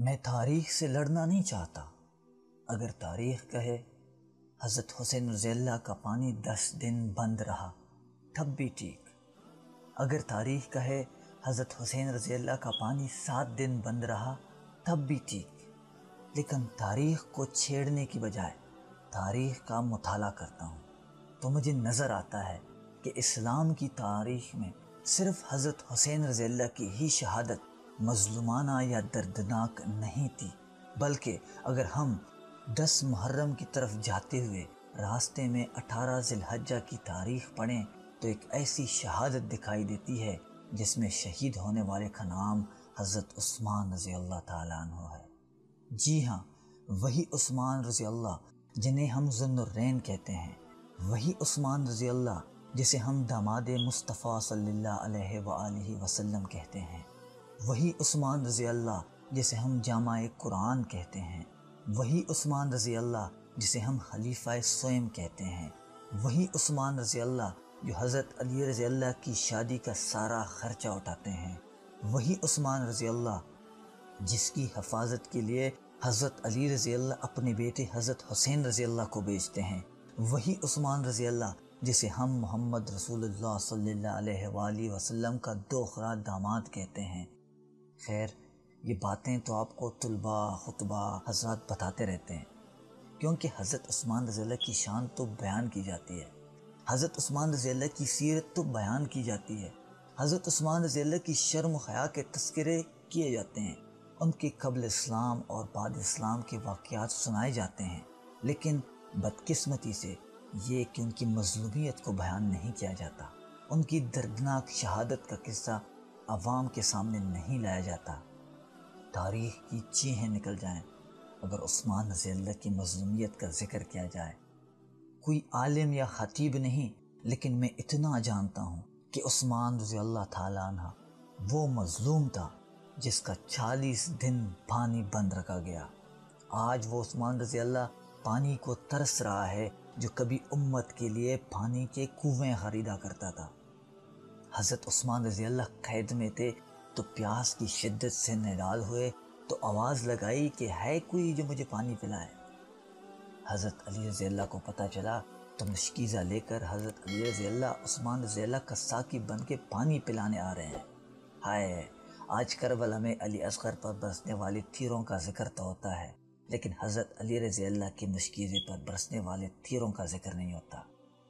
मैं तारीख से लड़ना नहीं चाहता। अगर तारीख कहे, हज़रत हुसैन रज़ील्ला का पानी दस दिन बंद रहा, तब भी ठीक। अगर तारीख कहे, हज़रत हुसैन रज़ील्ला का पानी सात दिन बंद रहा, तब भी ठीक। लेकिन तारीख को छेड़ने की बजाय तारीख का मुताला करता हूँ। तो मुझे नज़र आता है कि इस्लाम की तारीख में सिर्फ़ हज़रत हुसैन रज़ील्ला की ही शहादत मजलुमाना या दर्दनाक नहीं थी, बल्कि अगर हम दस मुहर्रम की तरफ़ जाते हुए रास्ते में अठारह जिलहज्जा की तारीख पढ़ें तो एक ऐसी शहादत दिखाई देती है, जिसमें शहीद होने वाले का नाम हज़रत उस्मान रज़ी अल्लाह तु है। जी हाँ वही उस्मान रज़ी अल्लाह जिन्हें हम जुन्नरैन कहते हैं। वही उस्मान रज़ी अल्लाह जिसे हम दामाद मुस्तफ़ा अलैहि वसल्लम कहते हैं। वही उस्मान रज़ी अल्लाह, जिसे हम जामा कुरान कहते हैं। वही उस्मान रज़ी अल्लाह, जिसे हम खलीफ़ा स्वयं कहते हैं। वही उस्मान रज़ी अल्लाह, जो हज़रत अली रज़ी अल्लाह की शादी का सारा ख़र्चा उठाते हैं। वही उस्मान रज़ी अल्लाह, जिसकी हफाजत के लिए हज़रत अली रज़ी अल्लाह अपने बेटे हज़रत हुसैन रज़ी अल्लाह को बेचते हैं। वही उस्मान रज़ी अल्लाह, जिसे हम मोहम्मद रसूलुल्लाह सल्लल्लाहु अलैहि वसल्लम का दो खरा दामाद कहते हैं। खैर, ये बातें तो आपको तलबा, खुतबा, हज़रत बताते रहते हैं। क्योंकि हज़रत उस्मान रज़ी की शान तो बयान की जाती है। हज़रत उस्मान रज़ी की सीरत तो बयान की जाती है। हज़रत उस्मान रज़ी की शर्म खया के तस्करे किए जाते हैं। उनके कबल इस्लाम और बाद इस्लाम के वाक़ात सुनाए जाते हैं। लेकिन बदकस्मती से ये कि उनकी मजलूमियत को बयान नहीं किया जाता। उनकी दर्दनाक शहादत का किस्सा आवाम के सामने नहीं लाया जाता। तारीख की चीहें निकल जाएँ, अगर उस्मान रज़ी की मजलूमियत का ज़िक्र किया जाए। कोई आलिम या ख़तीब नहीं, लेकिन मैं इतना जानता हूँ कि उस्मान रज़ी अल्लाह वो मज़लूम था जिसका चालीस दिन पानी बंद रखा गया। आज वो उस्मान रज़ी अल्लाह पानी को तरस रहा है जो कभी उम्मत के लिए पानी के कुएँ ख़रीदा करता था। हज़रत उस्मान रज़ी अल्लाह कैद में थे तो प्यास की शिद्दत से निडाल हुए तो आवाज़ लगाई कि है कोई जो मुझे पानी पिलाए। हज़रत अली रज़ी अल्लाह को पता चला तो मुश्किज़ा लेकर हज़रत अली रज़ी अल्लाह उस्मान रज़ी अल्लाह का साकी बन के पानी पिलाने आ रहे हैं। हाय, आज करबला में अली असगर पर बरसने वाली तीरों का ज़िक्र तो होता है, लेकिन हज़रत अली रज़ी अल्लाह की मुश्किज़े पर बरसने वाले तीरों का ज़िक्र नहीं होता।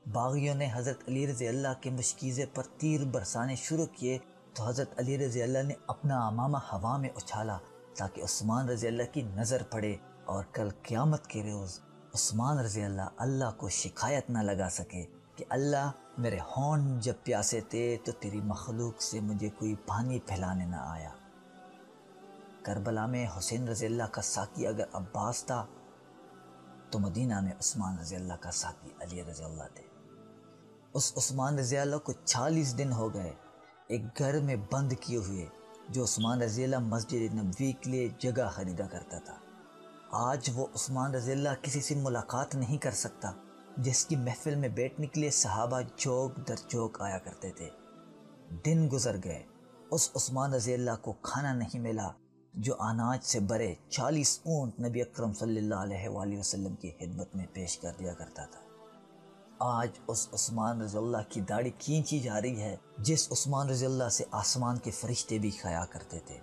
बागियों ने हज़रत अली रज़ी अल्लाह के मुश्कीज़े पर तीर बरसाने शुरू किए तो हज़रत अली रज़ी अल्लाह ने अपना अमामा हवा में उछाला ताकि उस्मान रज़ी अल्लाह की नज़र पड़े और कल क़यामत के रोज़ उस्मान रज़ी अल्लाह अल्लाह को शिकायत ना लगा सके कि अल्लाह मेरे होन जब प्यासे थे तो तेरी मखलूक से मुझे कोई पानी फैलाने ना आया। करबला में हुसैन रज़ी अल्लाह का साकी अगर अब्बास था तो मदीना में उस्मान रज़ी अल्लाह का साकी अली रज़ी अल्लाह थे। उस उस्मान रज़ी को चालीस दिन हो गए एक घर में बंद किए हुए, जो उस्मान रज़ी मस्जिद नबी के लिए जगह ख़रीदा करता था। आज वो उस्मान रज़ी किसी से मुलाकात नहीं कर सकता, जिसकी महफिल में बैठने के लिए सहाबा चौक दर चौक आया करते थे। दिन गुजर गए, उस उस्मान रज़ी को खाना नहीं मिला, जो अनाज से भरे चालीस ऊँट नबी अक्रम अलैहि वसल्लम की खिदमत में पेश कर दिया करता था। आज उस उस्मान रज़ल्ला की दाढ़ी खींची जा रही है, जिस उस्मान रज़ल्ला से आसमान के फरिश्ते भी खाया करते थे।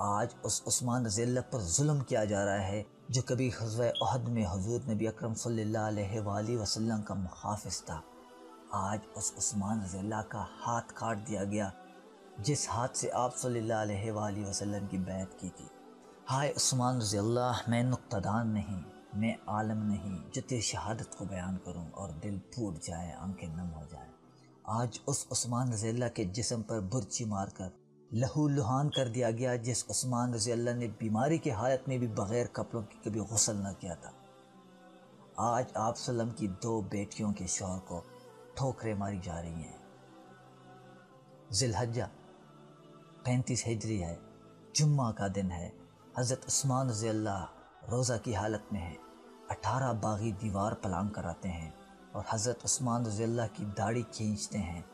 आज उस उस्मान रज़ल्ला पर जुल्म किया जा रहा है, जो कभी हजव अहद में हजूर नबी अक्रम वसल्लम का मुहाफ़ था। आज उस उस्मान रज़ल्ला का हाथ काट दिया गया, जिस हाथ से आप अलैहि वसल्लम की बैत की थी। हाय उस्मान रज़ल्ला मैं नुकतदान नहीं। मैं आलम नहीं, जो तेरी शहादत को बयान करूँ और दिल फूट जाए, आँखें नम हो जाए। आज उस उस्मान रज़ी के जिसम पर बुरची मारकर, लहू लुहान कर दिया गया, जिस उस्मान रज़ी ने बीमारी की हालत में भी बग़ैर कपड़ों की कभी गसल न किया था। आज आप सलम की दो बेटियों के शोहर को ठोकरें मारी जा रही हैं। जिलहजा पैंतीस हिजरी है, जुम्मा का दिन है। हज़रत उस्मान रज़ी रोज़ा की हालत में है। अठारह बागी दीवार पलांग कराते हैं और हज़रत उस्मान रज़ील्ला की दाढ़ी खींचते हैं,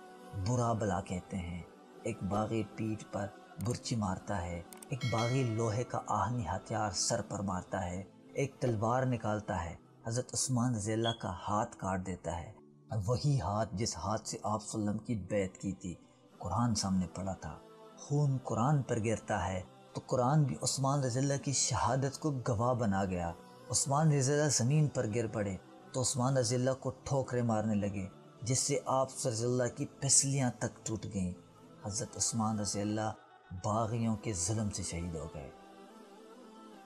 बुरा भला कहते हैं। एक बागी पीठ पर बुर्ची मारता है, एक बागी लोहे का आहनी हथियार सर पर मारता है, एक तलवार निकालता है। हज़रत उस्मान रजील्ला का हाथ काट देता है। वही हाथ जिस हाथ से आप सल्लम की बैत की थी, कुरान सामने पड़ा था। खून कुरान पर गिरता है तो कुरान भी उस्मान रजील्ला की शहादत को गवाह बना गया उस्मान रजील्ला ज़मीन पर गिर पड़े तो उस्मान रजील्ला को ठोकरे मारने लगे जिससे आप सरजल्ला की पसलियाँ तक टूट गईं हज़रत उस्मान रजील्ला बागियों के जुल्म से शहीद हो गए